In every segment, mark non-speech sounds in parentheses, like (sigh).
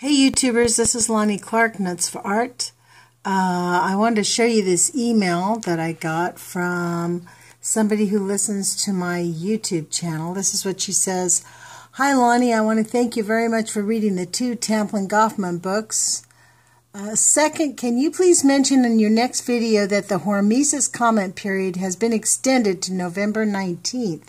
Hey YouTubers, this is Lonnie Clark, Nuts for Art. Uh, I wanted to show you this email that I got from somebody who listens to my YouTube channel. This is what she says. Hi Lonnie, I want to thank you very much for reading the two Tamplin Gofman books. Uh, second, can you please mention in your next video that the Hormesis comment period has been extended to November 19th?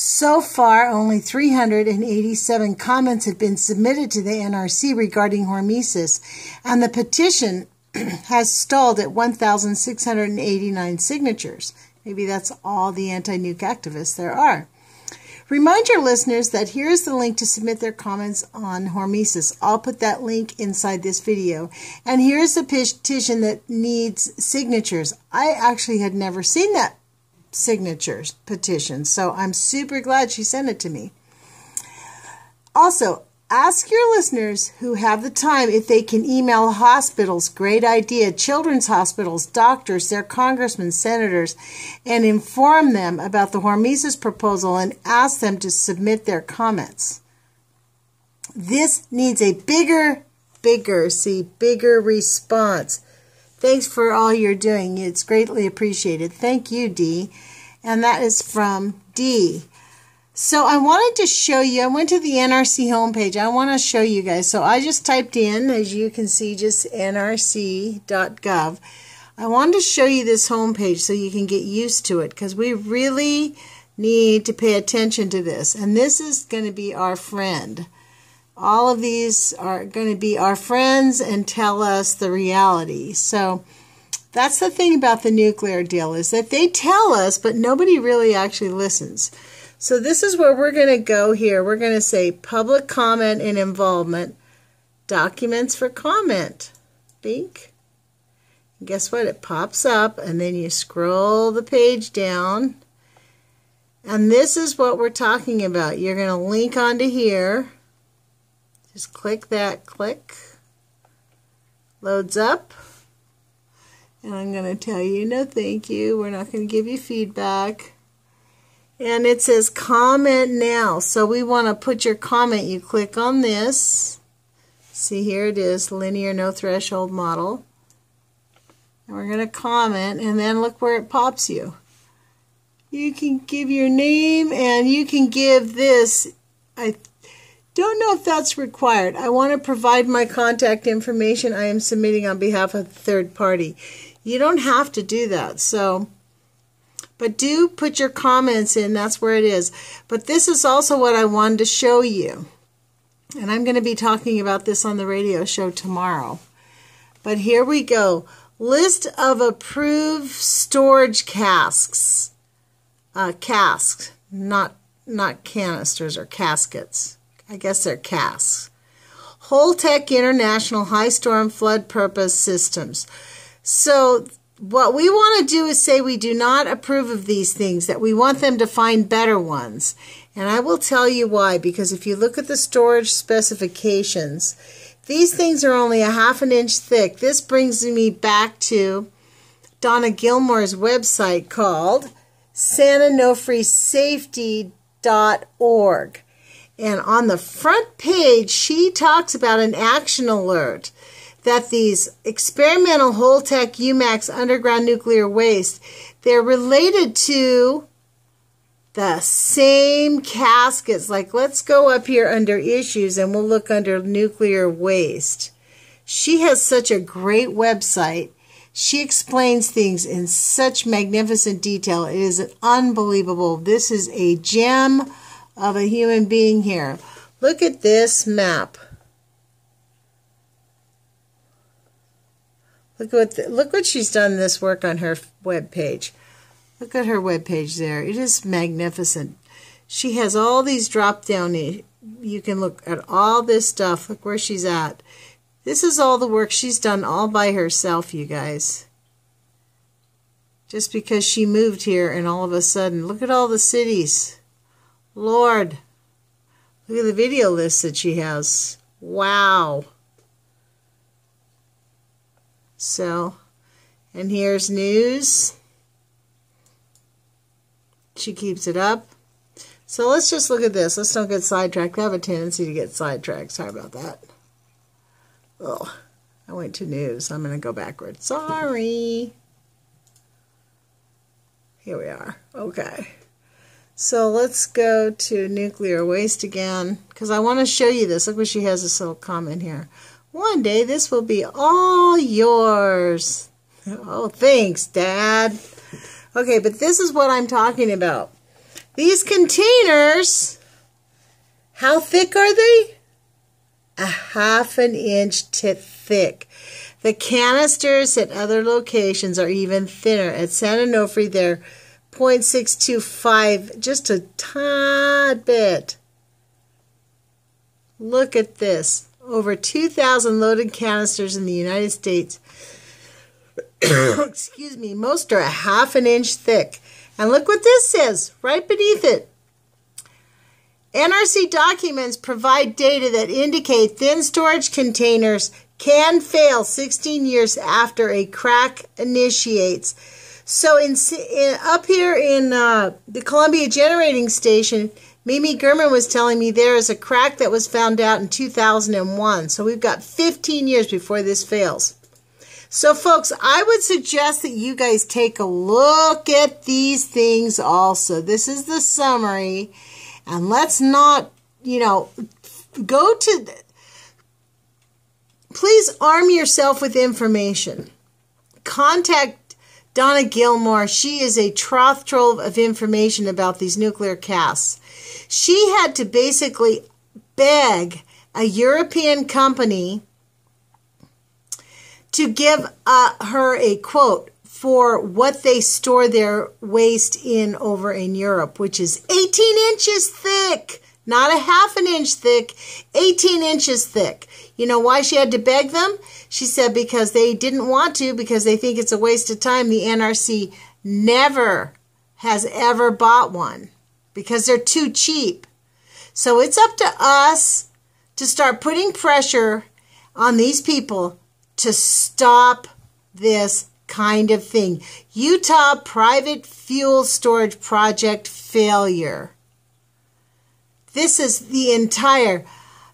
So far, only 387 comments have been submitted to the NRC regarding hormesis, and the petition (clears throat) has stalled at 1,689 signatures. Maybe that's all the anti-nuke activists there are. Remind your listeners that here is the link to submit their comments on hormesis. I'll put that link inside this video. And here's the petition that needs signatures. I actually had never seen that signatures petition. So I'm super glad she sent it to me. Also, ask your listeners who have the time if they can email hospitals, great idea, children's hospitals, doctors, their congressmen, senators, and inform them about the Hormesis proposal and ask them to submit their comments. This needs a bigger, bigger, see, bigger response. Thanks for all you're doing. It's greatly appreciated. Thank you, Dee. And that is from Dee. So I wanted to show you, I went to the NRC homepage. I want to show you guys. So I just typed in, as you can see, just nrc.gov. I wanted to show you this homepage so you can get used to it because we really need to pay attention to this. And this is going to be our friend. All of these are going to be our friends and tell us the reality. So that's the thing about the nuclear deal is that they tell us, but nobody really actually listens. So this is where we're going to go here. We're going to say public comment and involvement, documents for comment. Bink. And guess what? It pops up and then you scroll the page down. And this is what we're talking about. You're going to link onto here. Just click that, click. Loads up. And I'm going to tell you, no thank you. We're not going to give you feedback. And it says comment now. So we want to put your comment. You click on this. See here it is, linear no threshold model. And we're going to comment and then look where it pops you. You can give your name and you can give this, I don't know if that's required. I want to provide my contact information I am submitting on behalf of a third party. You don't have to do that. So, but do put your comments in. That's where it is. But this is also what I wanted to show you. And I'm going to be talking about this on the radio show tomorrow. But here we go. List of approved storage casks. Uh, casks, not not canisters or caskets. I guess they're casks. Holtec International High Storm Flood Purpose Systems. So what we want to do is say we do not approve of these things, that we want them to find better ones. And I will tell you why, because if you look at the storage specifications, these things are only a half an inch thick. This brings me back to Donna Gilmore's website called sanonofresafety.org. And on the front page, she talks about an action alert that these experimental Holtec UMAX underground nuclear waste, they're related to the same caskets. Like, let's go up here under issues and we'll look under nuclear waste. She has such a great website. She explains things in such magnificent detail. It is unbelievable. This is a gem of a human being here. Look at this map. Look what the, look what she's done this work on her web page. Look at her web page there. It is magnificent. She has all these drop down. You can look at all this stuff. Look where she's at. This is all the work she's done all by herself, you guys. Just because she moved here and all of a sudden, look at all the cities. Lord, look at the video list that she has. Wow. So, and here's news. She keeps it up. So let's just look at this. Let's don't get sidetracked. I have a tendency to get sidetracked. Sorry about that. Oh, I went to news. I'm going to go backward. Sorry. Here we are. Okay. So let's go to nuclear waste again because I want to show you this. Look what she has this little comment here. One day this will be all yours. Oh, thanks, Dad. Okay, but this is what I'm talking about. These containers, how thick are they? A half an inch thick. The canisters at other locations are even thinner. At San Onofre, they're 0.625, just a tad bit. Look at this. Over 2,000 loaded canisters in the United States. (coughs) Excuse me, most are a half an inch thick. And look what this says right beneath it. NRC documents provide data that indicate thin storage containers can fail 16 years after a crack initiates. So in, in up here in uh, the Columbia Generating Station, Mimi Gurman was telling me there is a crack that was found out in 2001. So we've got 15 years before this fails. So folks, I would suggest that you guys take a look at these things also. This is the summary. And let's not, you know, go to, please arm yourself with information. Contact Donna Gilmore, she is a trough trove of information about these nuclear casks. She had to basically beg a European company to give uh, her a quote for what they store their waste in over in Europe, which is 18 inches thick, not a half an inch thick, 18 inches thick. You know why she had to beg them? She said because they didn't want to, because they think it's a waste of time. The NRC never has ever bought one because they're too cheap. So it's up to us to start putting pressure on these people to stop this kind of thing. Utah Private Fuel Storage Project failure. This is the entire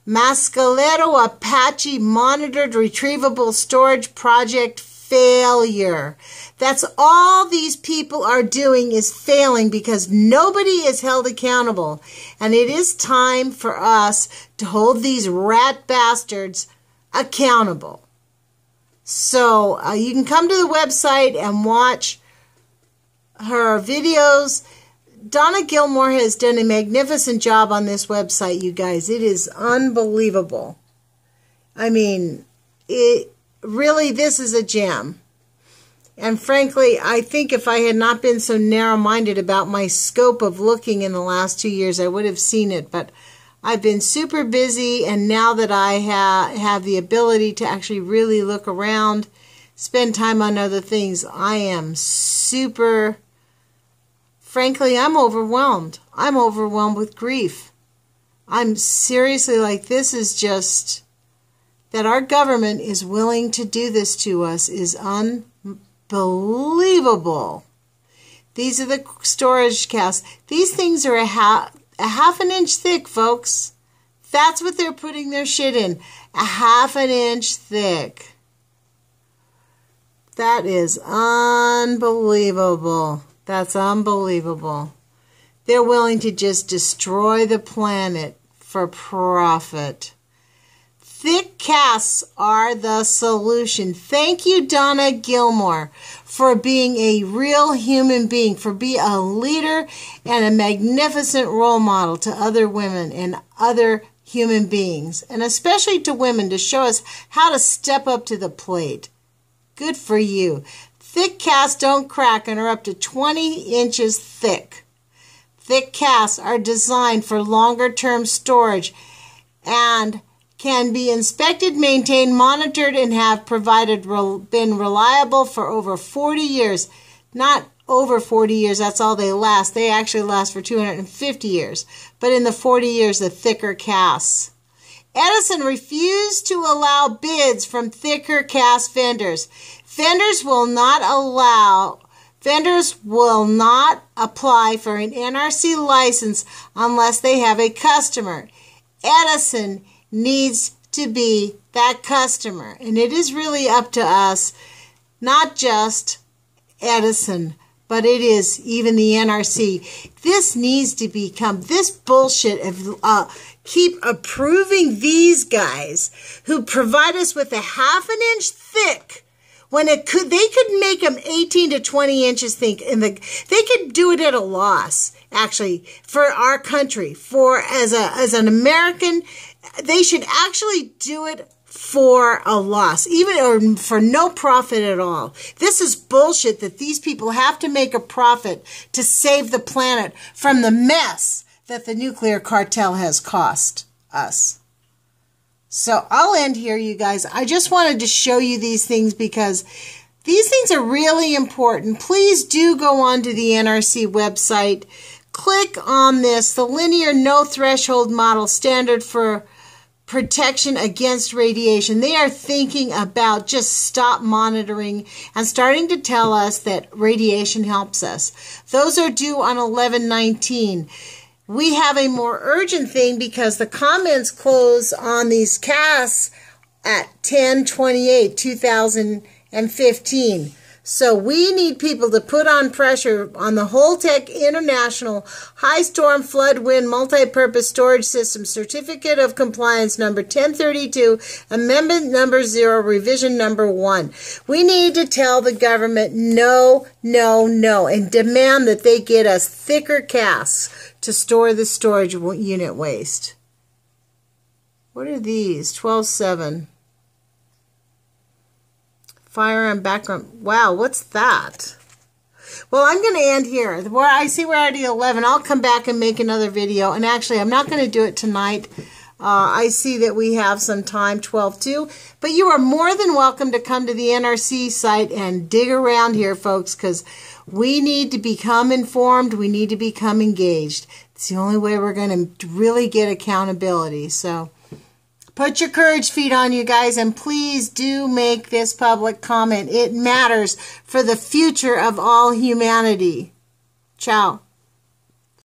Mescalero Apache monitored retrievable storage project failure. That's all these people are doing is failing because nobody is held accountable. And it is time for us to hold these rat bastards accountable. So uh, you can come to the website and watch her videos. Donna Gilmore has done a magnificent job on this website, you guys. It is unbelievable. I mean, it really, this is a gem. And frankly, I think if I had not been so narrow minded about my scope of looking in the last two years, I would have seen it. But I've been super busy, and now that I ha have the ability to actually really look around, spend time on other things, I am super Frankly, I'm overwhelmed. I'm overwhelmed with grief. I'm seriously like, this is just that our government is willing to do this to us is unbelievable. These are the storage casks. These things are a half, a half an inch thick, folks. That's what they're putting their shit in. A half an inch thick. That is unbelievable. That's unbelievable. They're willing to just destroy the planet for profit. Thick casks are the solution. Thank you, Donna Gilmore, for being a real human being, for being a leader and a magnificent role model to other women and other human beings, and especially to women to show us how to step up to the plate. Good for you. Thick casks don't crack and are up to 20 inches thick. Thick casks are designed for longer term storage and can be inspected, maintained, monitored, and have provided been reliable for over 40 years. Not over 40 years, that's all they last. They actually last for 250 years. But in the 40 years, the thicker casks. Edison refused to allow bids from thicker cask vendors. Vendors will not allow vendors will not apply for an NRC license unless they have a customer. Edison needs to be that customer. And it is really up to us, not just Edison, but it is even the NRC. This needs to become this bullshit of uh, keep approving these guys who provide us with a half an inch thick when it could they could make them 18 to 20 inches thick in the they could do it at a loss actually for our country for as a as an American they should actually do it for a loss, even or for no profit at all. This is bullshit that these people have to make a profit to save the planet from the mess that the nuclear cartel has cost us. So I'll end here, you guys. I just wanted to show you these things because these things are really important. Please do go on to the NRC website. Click on this, the linear no threshold model standard for protection against radiation. They are thinking about just stop monitoring and starting to tell us that radiation helps us. Those are due on 1119. We have a more urgent thing because the comments close on these casks at 1028 2015. So we need people to put on pressure on the Holtec International High Storm Flood Wind Multi-Purpose Storage System Certificate of Compliance number 1032, Amendment number 0, Revision number 1. We need to tell the government no, no, no, and demand that they get us thicker casks to store the storage unit waste. What are these? 12.7 firearm background. Wow, what's that? Well, I'm going to end here. Where I see we're already 11. I'll come back and make another video. And actually, I'm not going to do it tonight. Uh, I see that we have some time, 12 2. But you are more than welcome to come to the NRC site and dig around here, folks, because we need to become informed. We need to become engaged. It's the only way we're going to really get accountability. So. Put your courage feet on, you guys, and please do make this public comment. It matters for the future of all humanity. Ciao.